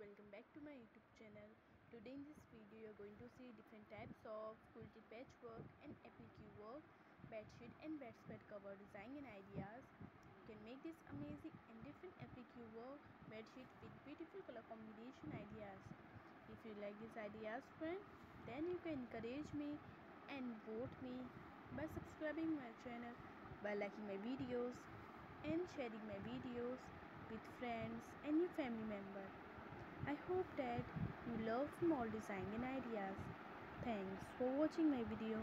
welcome back to my youtube channel. Today in this video you're going to see different types of quilted patchwork and applique work bedsheet and bedspread cover design and ideas. You can make this amazing and different applique work bedsheet with beautiful color combination ideas. If you like these ideas friend then you can encourage me and vote me by subscribing my channel by liking my videos and sharing my videos with friends and your family member. I hope that you love small design and ideas. Thanks for watching my video.